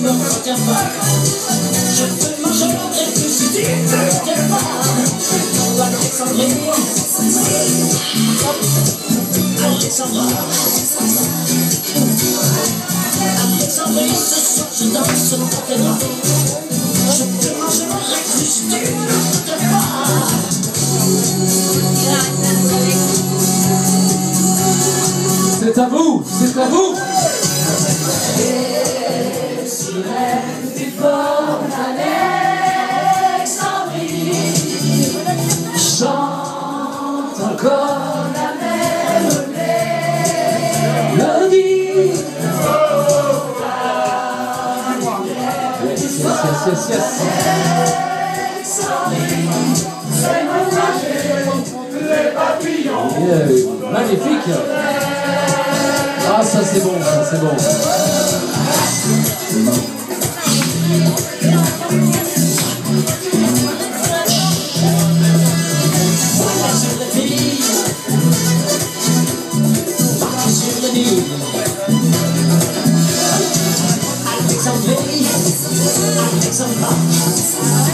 me retiens pas. Alexandrie. Alexandra. Alexandrie, ce soir je danse pour tes à vous, c'est à vous. Chante encore la même mélodie. Yes, yes, yes, yes, yes. Yeah, magnifique. Ah, ça c'est bon, ça c'est bon.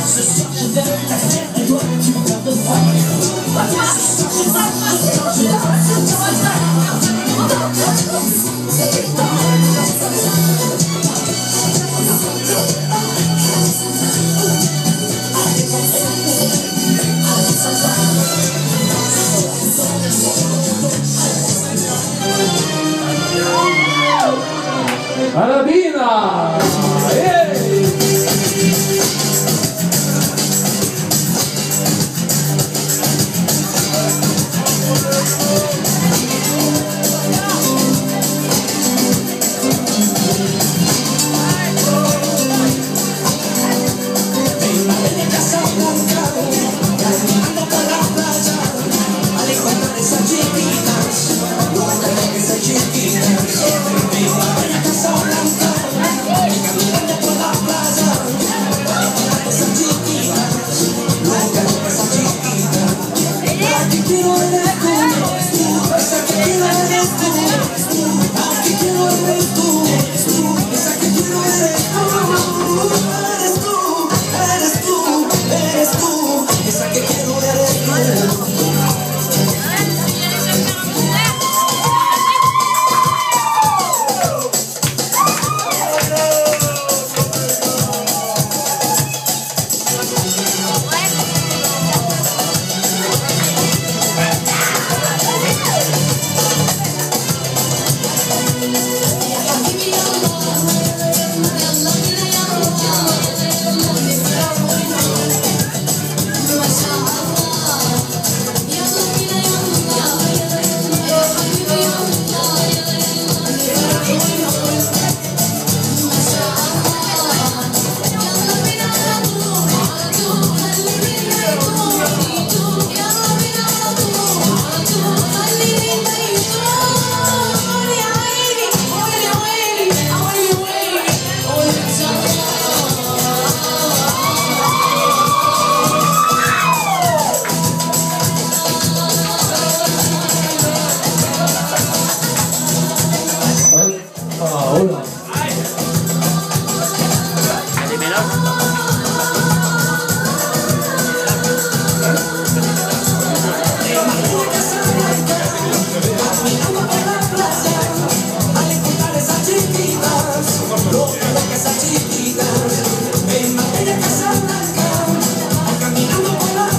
Ce soir je vais faire toi tu de froid. Ce soir je vais vais Arabina!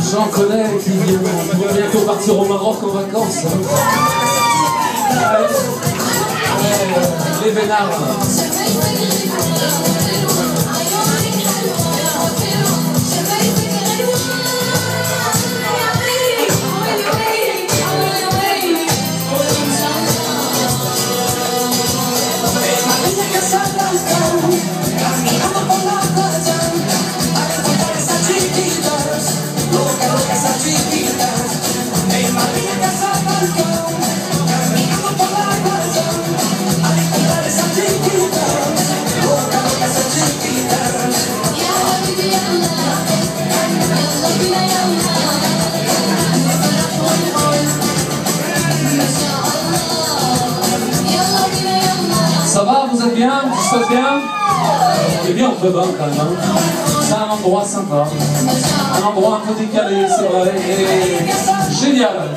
J'en connais qui vont bientôt partir au Maroc en vacances. les vénards. Ça va, vous êtes bien? Tout se bien? C'est bien, on peut quand même. Hein. C'est un endroit sympa. Un endroit un peu décalé, c'est vrai. Et génial.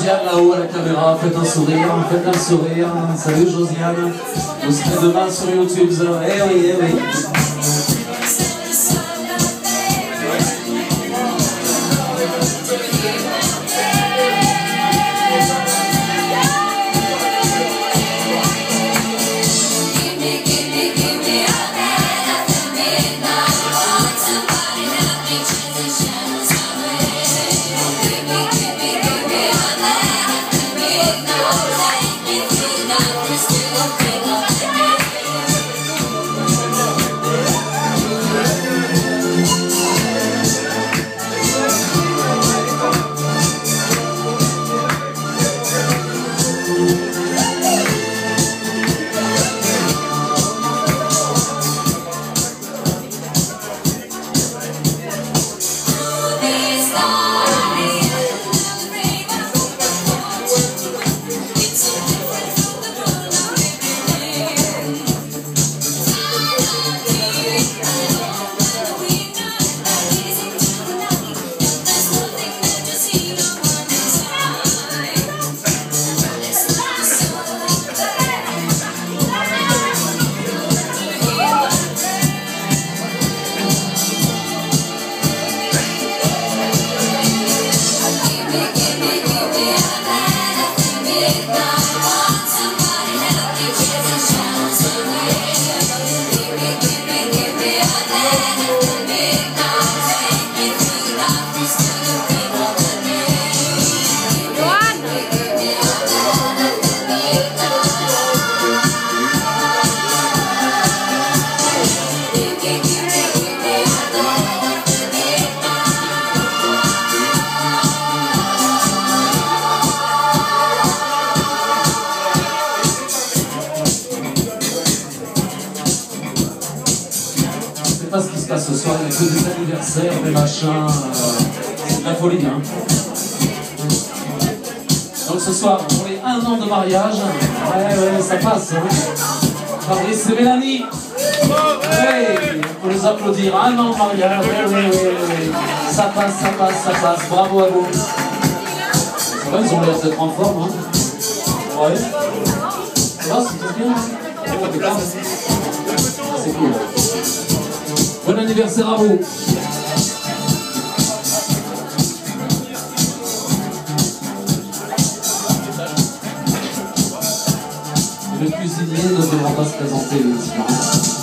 Josiane là-haut à la caméra, faites un sourire, faites un sourire. Salut Josiane, vous serez demain sur YouTube. Eh oui, eh oui. Ce soir, il n'y a que des anniversaires, des machins, euh, c'est de la folie. Hein. Donc ce soir, pour les un an de mariage, ouais, ouais, ça passe. Hein. Fabrice et Mélanie, hey, on les applaudir, un an de mariage, ouais, ouais, ouais, ça passe, ça passe, ça passe, bravo à vous. C'est vrai, ils ont l'air d'être en forme. Hein. Ouais. Ça va, c'est bien. Hein. C'est cool. Bon anniversaire à vous. Le cuisinier ne devra pas se présenter, sinon.